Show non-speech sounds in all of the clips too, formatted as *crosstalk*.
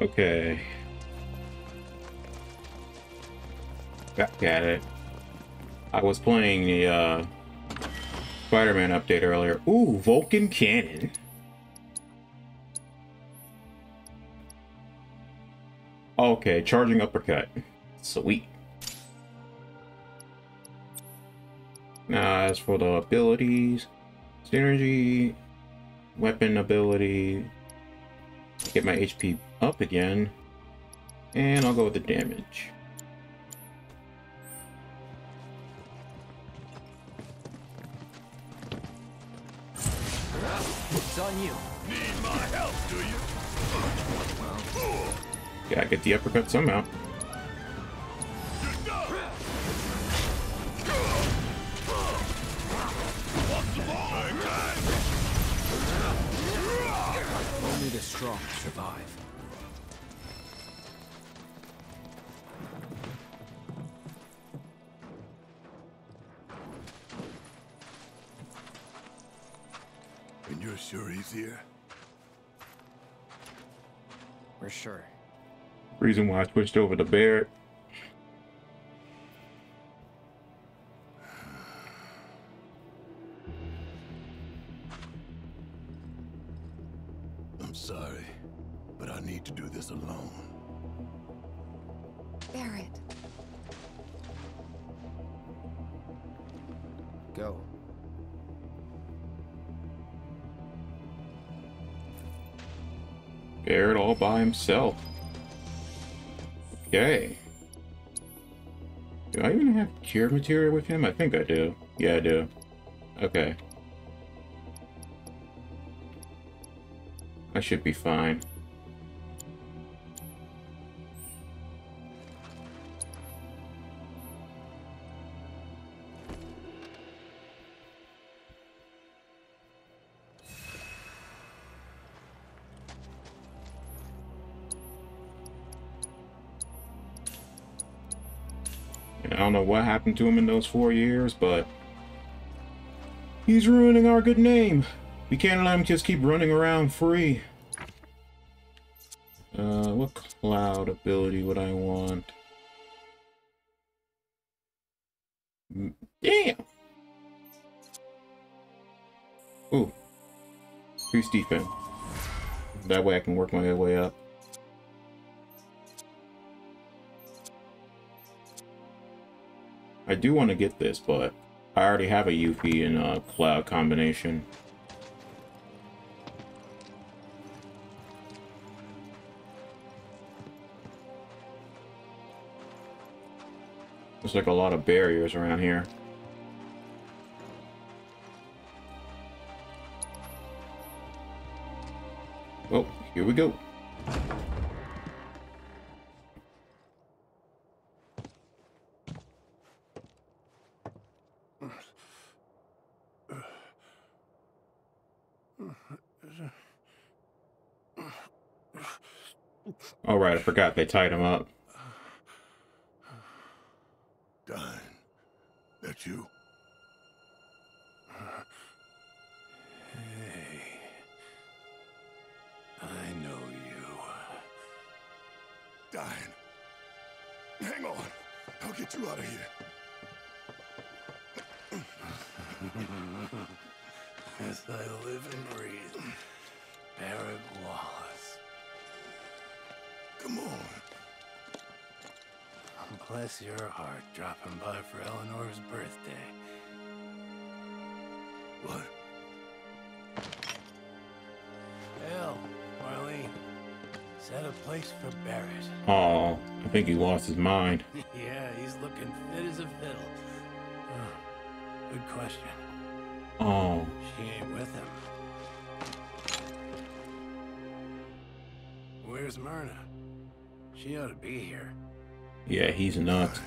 Okay. Back at it. I was playing the uh, Spider-Man update earlier. Ooh, Vulcan Cannon. Okay, charging uppercut. Sweet. Now, as for the abilities, synergy, weapon ability, get my HP up again, and I'll go with the damage. It's on you. Need my help, do you? Yeah, get the uppercut somehow. Only the strong survive. You're sure here? We're sure. Reason why I switched over to Barret. I'm sorry, but I need to do this alone. Barret. Go. All by himself. Okay. Do I even have cure materia with him? I think I do. Yeah, I do. Okay. I should be fine. Don't know what happened to him in those four years, but he's ruining our good name. We can't let him just keep running around free. Uh, what cloud ability would I want? Damn! Ooh. Increase defense. That way I can work my way up. I do want to get this, but I already have a Yuffie and a Cloud combination. There's like a lot of barriers around here. Oh, here we go. All right, I forgot they tied him up. Dyne, that you? Hey. I know you. Dyne. Hang on. I'll get you out of here. *laughs* As I live and breathe. Barret Wallace. Come on. Bless your heart dropping by for Eleanor's birthday. What? Hell, Marlene. Set a place for Barret. Oh, I think he lost his mind. *laughs* yeah, he's looking fit as a fiddle. Oh, good question. Oh, She ain't with him. Where's Myrna? She ought to be here. yeah, he's not. *sighs*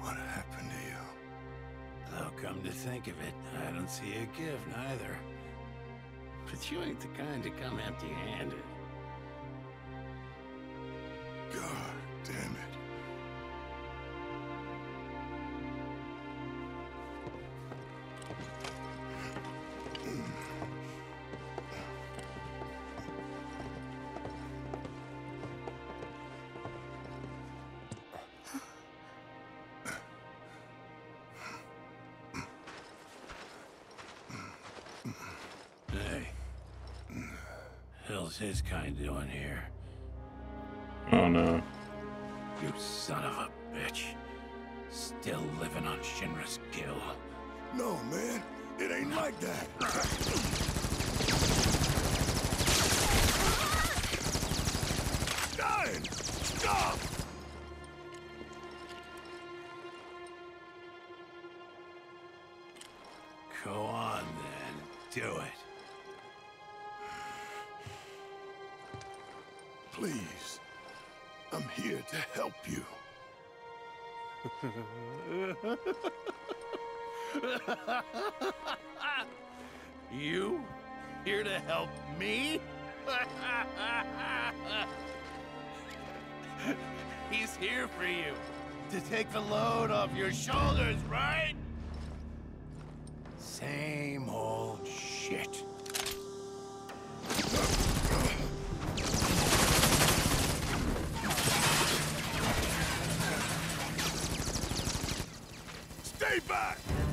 What happened to you? Though, come to think of it, I don't see a gift neither. But you ain't the kind to come empty-handed. Hell's his kind doing here? Oh no. You son of a bitch. Still living on Shinra's kill. No, man. It ain't like that. Dyne! Stop! Go on then. Do it. Please. I'm here to help you. *laughs* You? Here to help me? *laughs* He's here for you. To take the load off your shoulders, right? Back!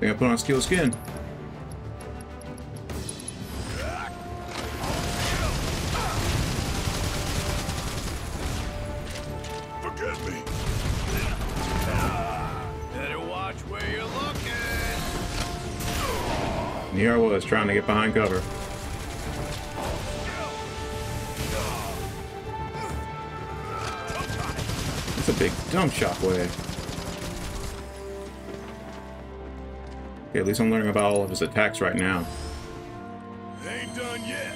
I put on steel skin. Forgive me! Better watch where you're looking. And here I was trying to get behind cover. It's a big dump shockwave. Okay, at least I'm learning about all of his attacks right now. Ain't done yet.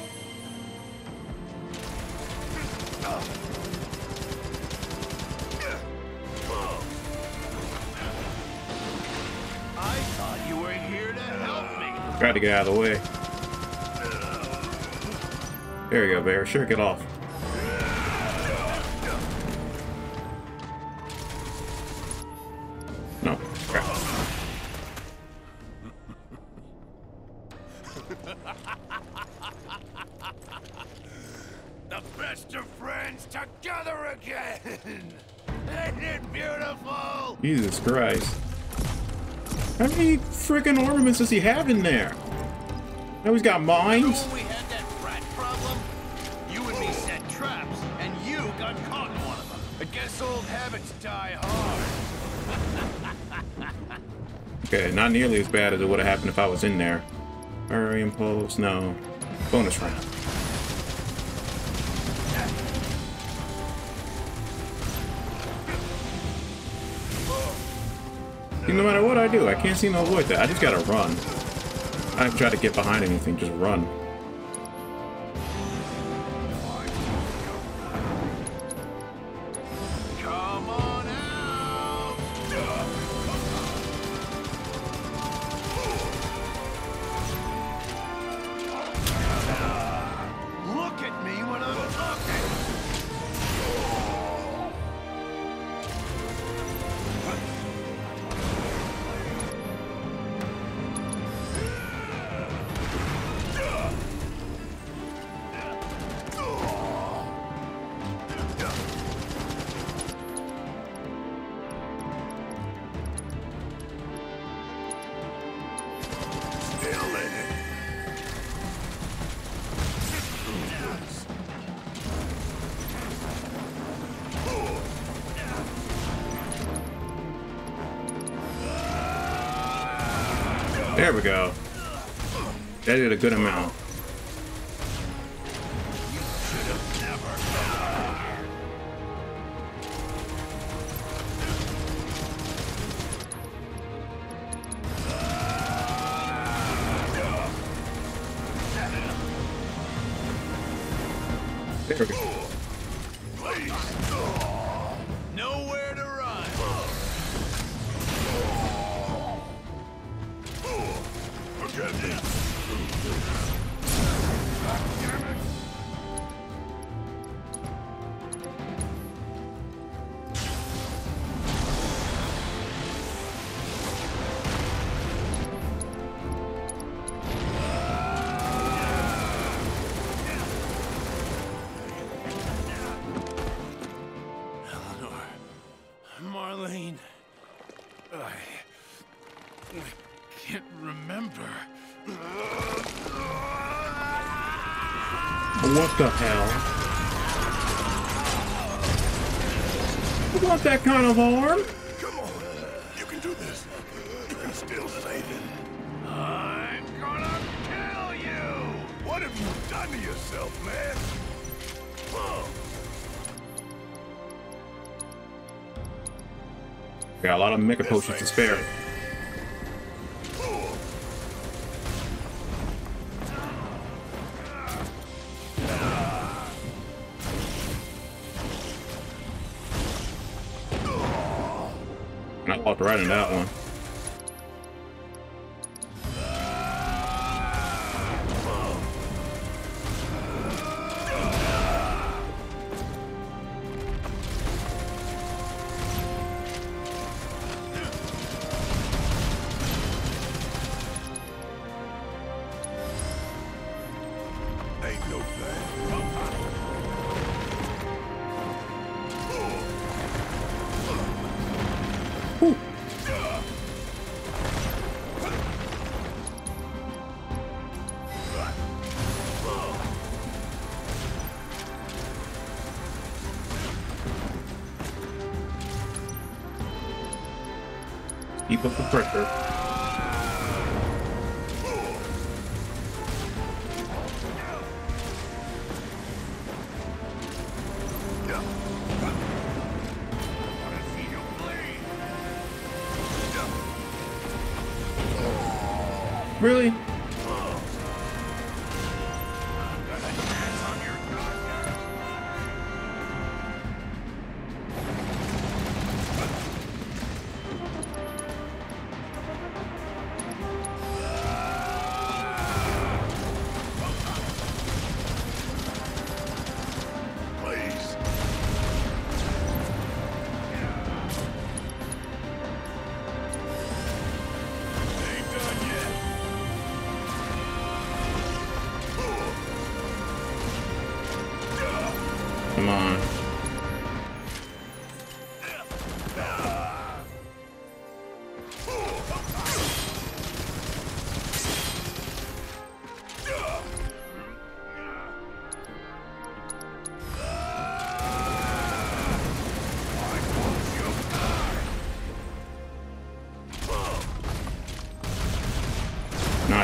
I thought you were here to help me. Tried to get out of the way. There you go, Bear. Sure, get off. Ornaments does he have in there? Now he's got mines? When we had that rat problem, you and me set traps, and you got caught in one of them. I guess old habits die hard. *laughs* Okay, not nearly as bad as it would have happened if I was in there. Fiery impulse, no. Bonus round. See, no matter what I do, I can't seem to avoid that. I just gotta run. I don't try to get behind anything, just run. There we go. That did a good amount. What the hell? You want that kind of arm? Come on. You can do this. You can still save him. I'm gonna kill you! What have you done to yourself, man? Oh, Got a lot of mega potions to spare. In that one.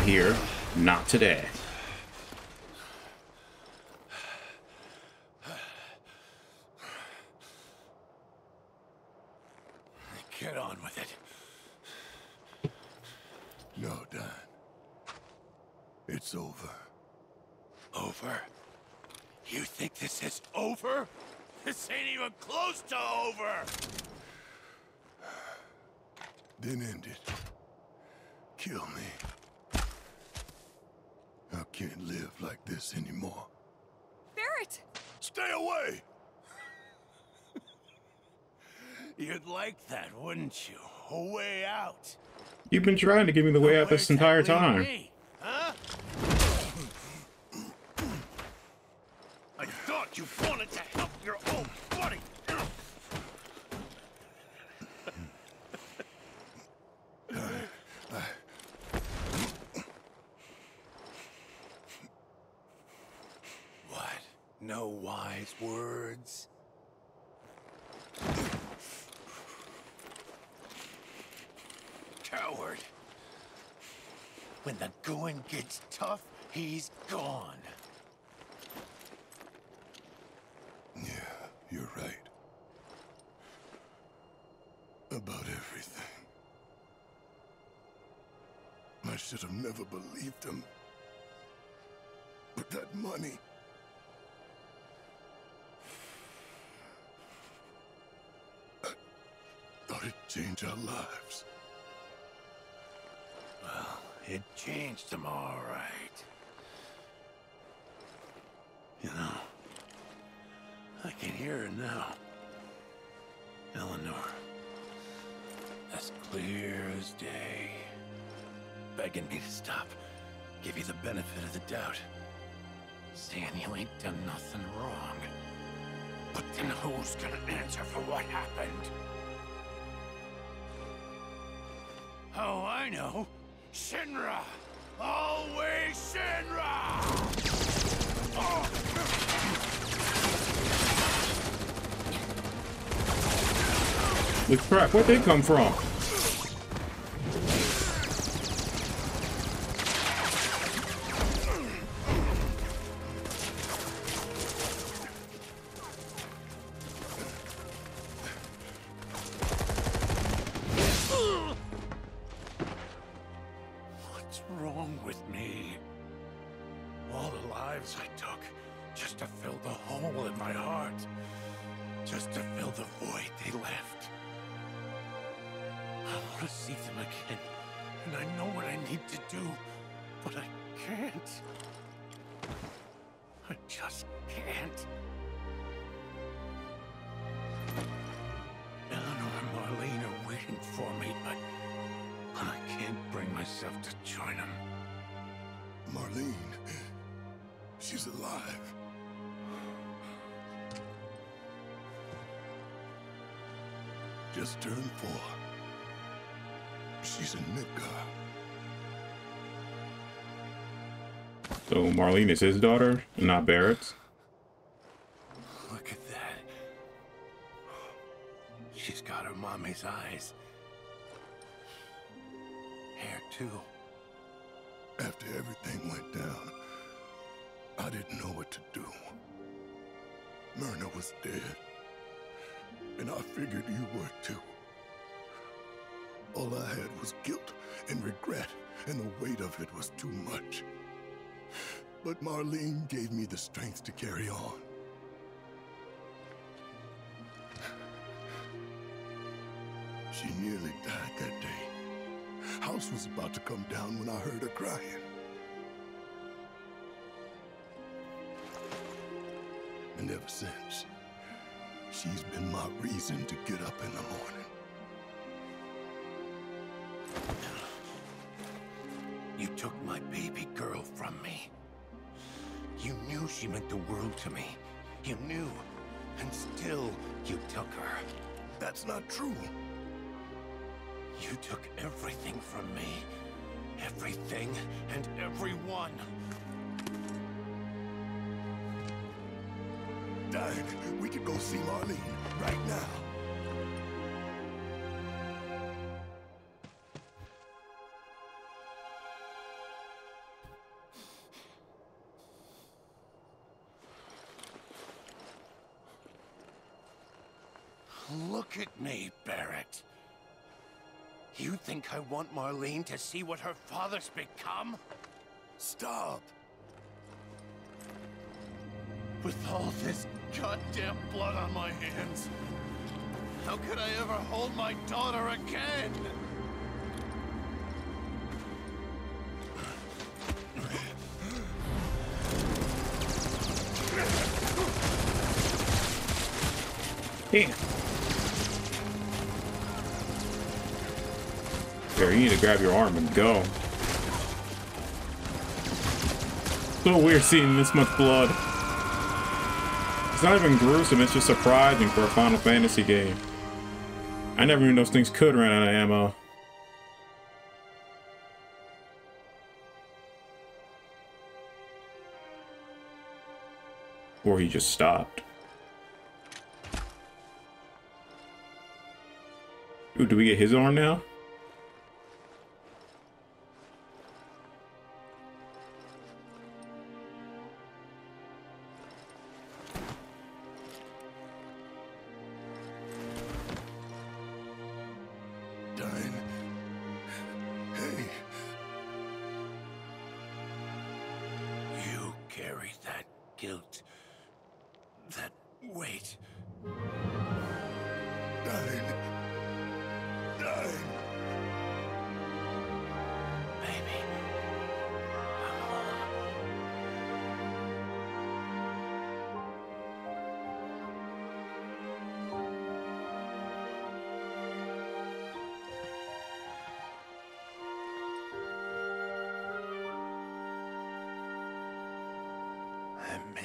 Here. Not today. Get on with it. No, Dyne. It's over. Over? You think this is over? This ain't even close to over! Then end it. Kill me. I can't live like this anymore. Barret! Stay away! *laughs* You'd like that, wouldn't you? A way out. You've been trying to give me the way out this entire time. me, Huh? I thought you wanted to help your own buddy. what? No wise words? Coward. When the going gets tough, he's gone. Yeah, you're right. About everything. I should have never believed him. But that money. I thought it'd change our lives. It changed him all right. You know, I can hear her now. Eleanor. As clear as day. Begging me to stop. Give you the benefit of the doubt. Saying you ain't done nothing wrong. But then who's gonna answer for what happened? Oh, I know. Shinra! Always Shinra! The crap, where'd they come from? Need to do. But I can't. I just can't. Eleanor and Marlene are waiting for me, but I can't bring myself to join them. Marlene, she's alive. Just turned four. She's in Midgar. So Marlene is his daughter, not Barret's. Look at that. She's got her mommy's eyes. Hair, too. After everything went down, I didn't know what to do. Myrna was dead. And I figured you were too. All I had was guilt and regret, and the weight of it was too much. But Marlene gave me the strength to carry on. She nearly died that day. House was about to come down when I heard her crying. And ever since, she's been my reason to get up in the morning. She meant the world to me. You knew. And still, you took her. That's not true. You took everything from me. Everything and everyone. Dyne, we could go see Marlene right now. Think I want Marlene to see what her father's become? Stop! With all this goddamn blood on my hands, how could I ever hold my daughter again? Damn. There, you need to grab your arm and go. So weird seeing this much blood. It's not even gruesome, it's just surprising for a Final Fantasy game. I never knew those things could run out of ammo. Or he just stopped. Ooh, do we get his arm now?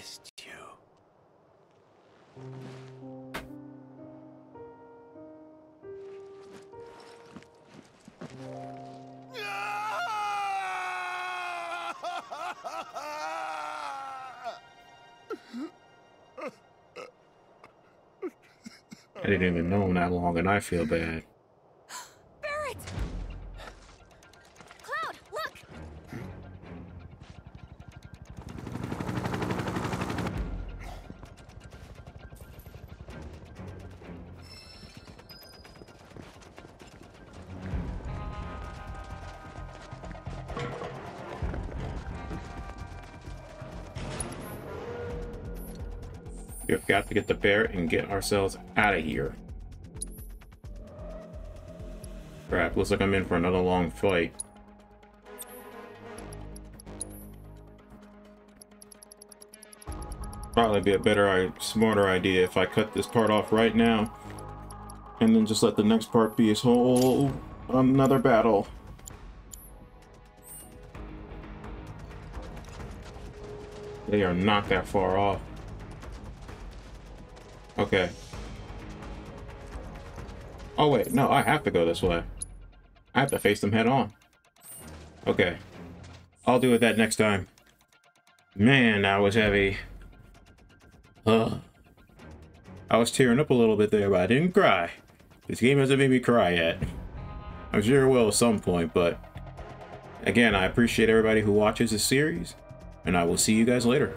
you. I didn't even know him that long, and I feel bad. We've got to get the bear and get ourselves out of here. Crap, looks like I'm in for another long fight. Probably be a better, smarter idea if I cut this part off right now. And then just let the next part be a whole another battle. They are not that far off. Okay. Oh wait, no, I have to go this way. I have to face them head on. Okay. I'll do it that next time. Man, that was heavy. Ugh. I was tearing up a little bit there, but I didn't cry. This game hasn't made me cry yet. I'm sure it will at some point, but again, I appreciate everybody who watches this series, and I will see you guys later.